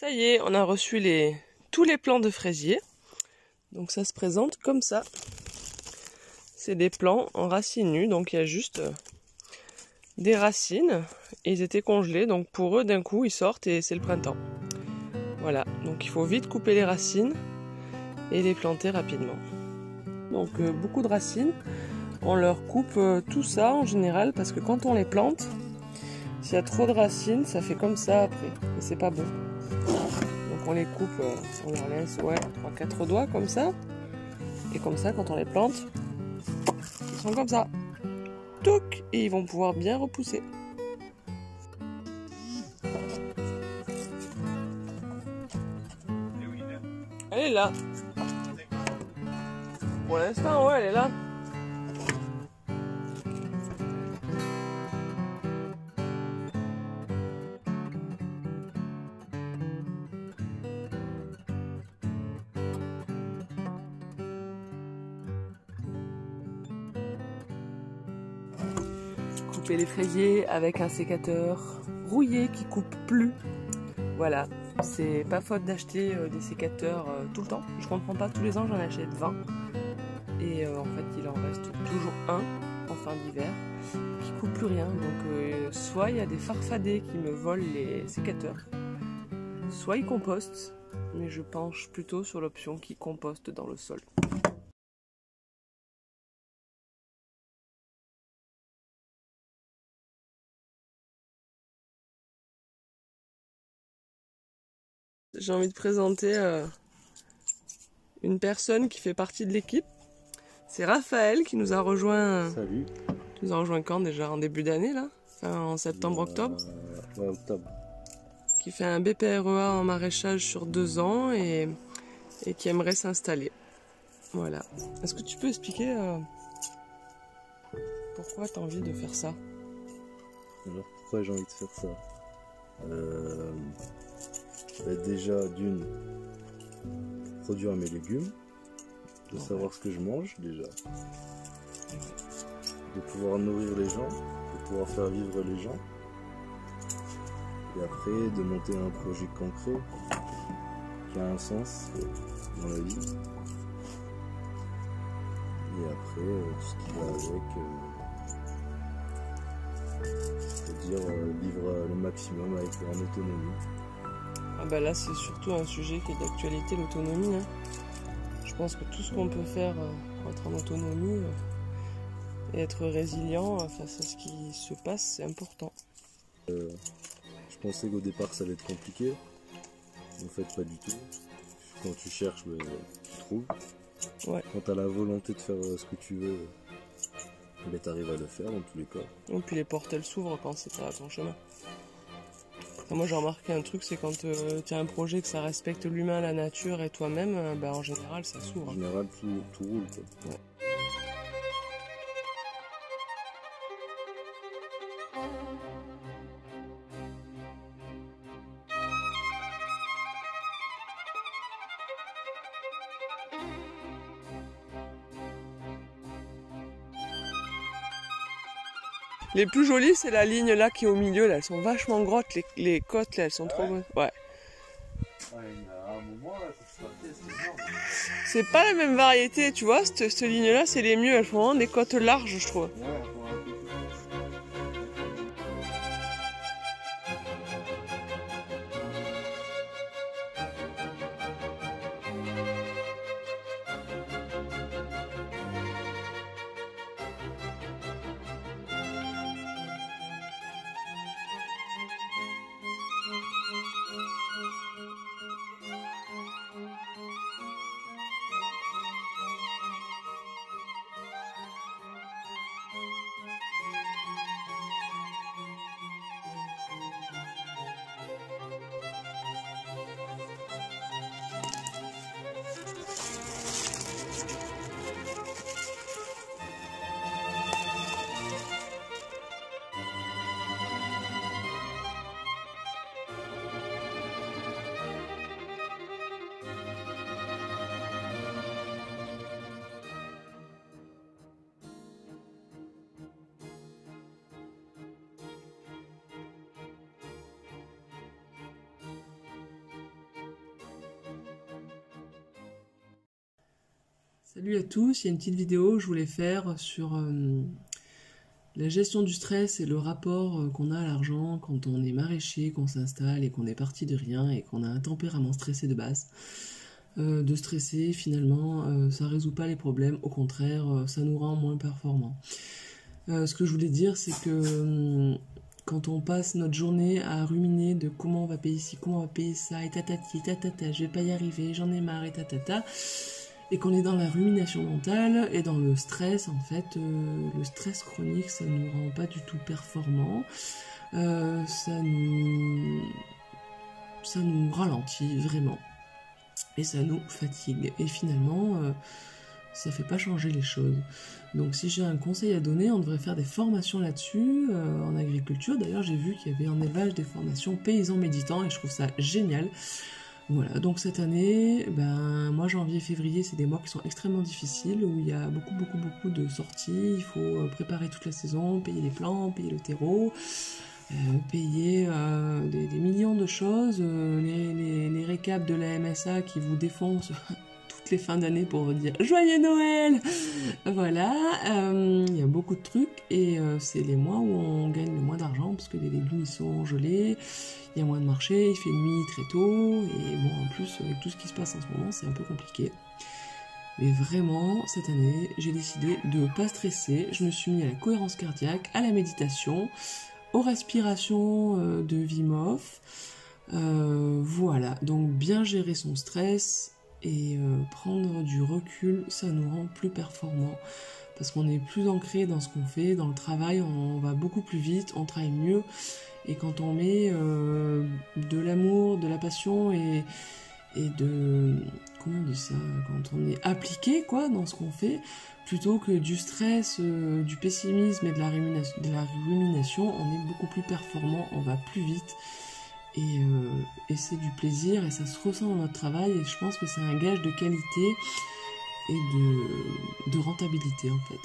Ça y est, on a reçu tous les plants de fraisier. Donc ça se présente comme ça. C'est des plants en racines nues, donc il y a juste euh, des racines. Ils étaient congelés, donc pour eux, d'un coup, ils sortent et c'est le printemps. Voilà, donc il faut vite couper les racines et les planter rapidement. Donc euh, beaucoup de racines. On leur coupe euh, tout ça en général parce que quand on les plante, s'il y a trop de racines, ça fait comme ça après. Et c'est pas bon. Donc on les coupe, euh, on leur laisse ouais, 3-4 doigts comme ça. Et comme ça, quand on les plante, ils sont comme ça. Touc Et ils vont pouvoir bien repousser. Elle est là. Pour l'instant, ouais, elle est là. Les fraisiers avec un sécateur rouillé qui coupe plus. Voilà, c'est pas faute d'acheter euh, des sécateurs euh, tout le temps. Je comprends pas, tous les ans j'en achète 20. Et euh, en fait, il en reste toujours un en fin d'hiver qui coupe plus rien. Donc, soit il y a des farfadets qui me volent les sécateurs, soit ils compostent. Mais je penche plutôt sur l'option qui composte dans le sol. J'ai envie de présenter euh, une personne qui fait partie de l'équipe. C'est Raphaël qui nous a rejoint. Salut. Qui nous a rejoint quand déjà En début d'année là? Enfin, En septembre, octobre? euh, Ouais, octobre. Qui fait un BPREA en maraîchage sur deux ans et, et qui aimerait s'installer. Voilà. Est-ce que tu peux expliquer euh, pourquoi tu as envie de faire ça? Alors pourquoi j'ai envie de faire ça? Euh, Déjà d'une, produire mes légumes, de savoir ce que je mange déjà, de pouvoir nourrir les gens, de pouvoir faire vivre les gens, et après de monter un projet concret qui a un sens dans la vie. Et après, euh, tout ce qui va avec, euh, c'est-à-dire euh, vivre le maximum avec en autonomie. Ah bah là c'est surtout un sujet qui est d'actualité, l'autonomie. Hein. Je pense que tout ce qu'on peut faire pour être en autonomie et être résilient face à ce qui se passe, c'est important. je pensais qu'au départ ça allait être compliqué. En fait pas du tout. Quand tu cherches, ben, tu trouves. Ouais. Quand tu as la volonté de faire ce que tu veux, ben, tu arrives à le faire dans tous les cas. Et puis les portes elles s'ouvrent quand c'est à ton chemin. Moi j'ai remarqué un truc, c'est quand euh, tu as un projet que ça respecte l'humain, la nature et toi-même, euh, ben, en général ça s'ouvre. En général tout, tout roule. Quoi. Ouais. Les plus jolies, c'est la ligne là qui est au milieu. Là. Elles sont vachement grottes, les, les côtes, là, elles sont Ah trop ouais bonnes. Ouais. Ouais, là, C'est pas la même variété, tu vois. Cette, cette ligne-là, c'est les mieux. Elles font vraiment des côtes larges, je trouve. Ouais, Salut à tous, il y a une petite vidéo que je voulais faire sur euh, la gestion du stress et le rapport euh, qu'on a à l'argent quand on est maraîcher, qu'on s'installe et qu'on est parti de rien et qu'on a un tempérament stressé de base. Euh, de stresser, finalement, ça résout pas les problèmes, au contraire, ça nous rend moins performants. ce que je voulais dire, c'est que quand on passe notre journée à ruminer de comment on va payer ci, comment on va payer ça, et tatati, tatata, je vais pas y arriver, j'en ai marre, et tatata, et qu'on est dans la rumination mentale et dans le stress, en fait, euh, le stress chronique, ça nous rend pas du tout performant, euh, ça nous, ça nous ralentit vraiment, et ça nous fatigue. Et finalement, euh, ça fait pas changer les choses. Donc si j'ai un conseil à donner, on devrait faire des formations là-dessus en agriculture. D'ailleurs, j'ai vu qu'il y avait en élevage des formations paysans méditants et je trouve ça génial. Voilà, donc cette année, ben, moi janvier, février, c'est des mois qui sont extrêmement difficiles, où il y a beaucoup, beaucoup, beaucoup de sorties, il faut euh, préparer toute la saison, payer les plants, payer le terreau, euh, payer euh, des, millions de choses, les, les, récaps de la MSA qui vous défoncent toutes les fins d'année pour dire Joyeux Noël Voilà, il y a beaucoup de trucs, et c'est les mois où on gagne le moins d'argent, parce que les légumes ils sont gelés, il y a moins de marché, il fait nuit très tôt, et bon, en plus, avec tout ce qui se passe en ce moment, c'est un peu compliqué. Mais vraiment, cette année, j'ai décidé de ne pas stresser. Je me suis mis à la cohérence cardiaque, à la méditation, aux respirations euh, de. Euh, voilà, donc bien gérer son stress et euh, prendre du recul, ça nous rend plus performants. Parce qu'on est plus ancré dans ce qu'on fait, dans le travail, on va beaucoup plus vite, on travaille mieux. Et quand on met euh, de l'amour, de la passion et, de comment on dit ça quand on est appliqué quoi dans ce qu'on fait plutôt que du stress euh, du pessimisme et de la, de la rumination on est beaucoup plus performant on va plus vite et, euh, et c'est du plaisir et ça se ressent dans notre travail et je pense que c'est un gage de qualité et de rentabilité en fait